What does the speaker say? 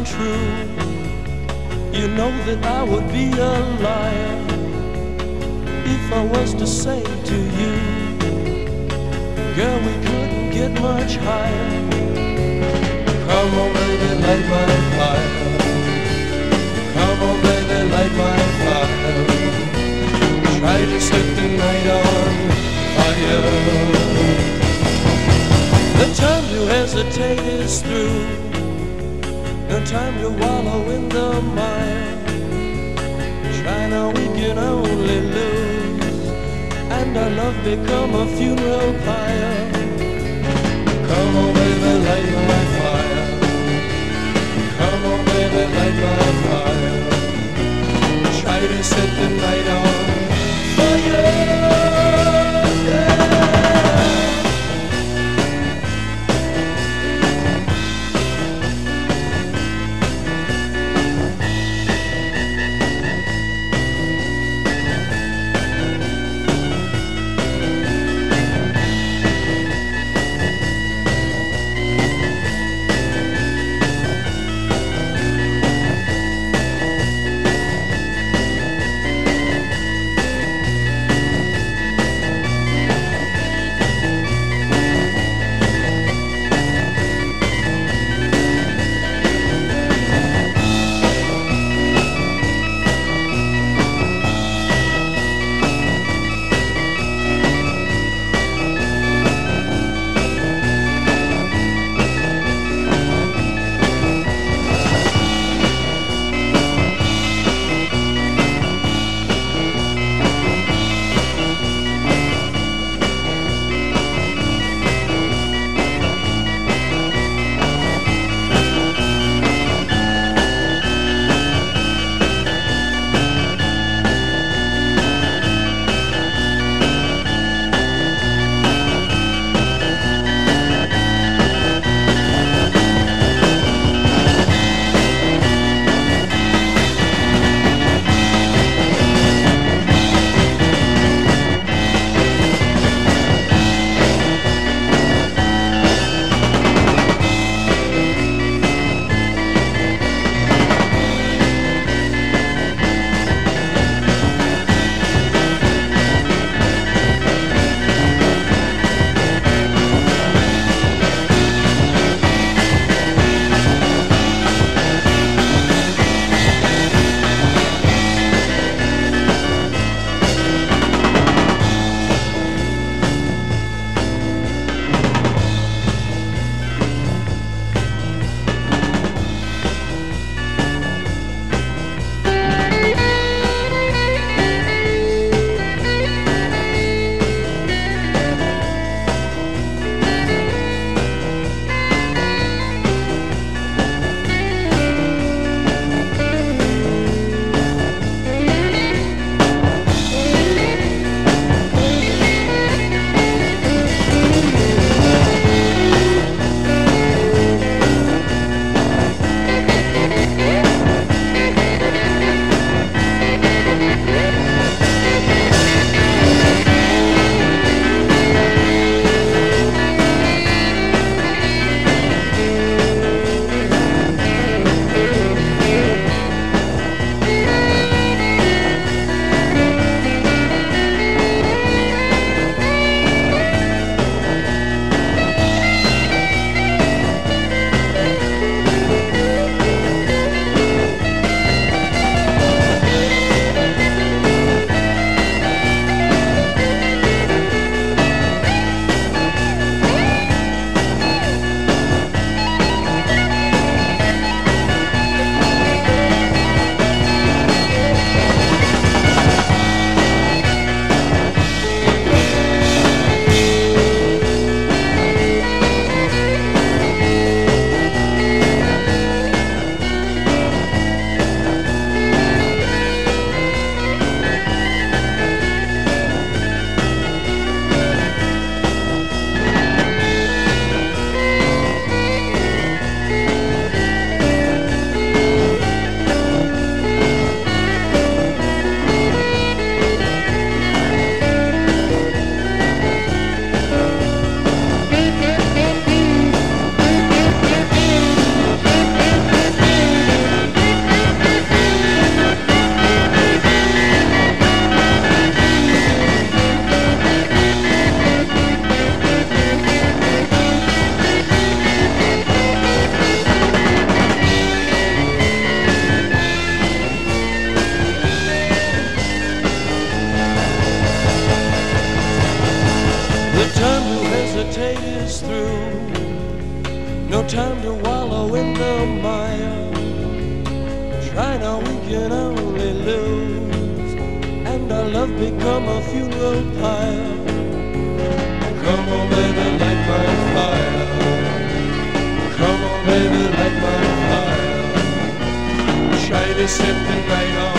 untrue, you know that I would be a liar if I was to say to you, girl, we couldn't get much higher. Come on, baby, light my fire. Come on, baby, light my fire. Try to set the night on fire. The time to hesitate is through. No time to wallow in the mire. Now, we can only lose. And our love become a funeral pyre. time to wallow in the mire. Try now, we can only lose. And our love become a funeral pyre. Come on, baby, light my fire. Come on, baby, light my fire. Try to set the night on.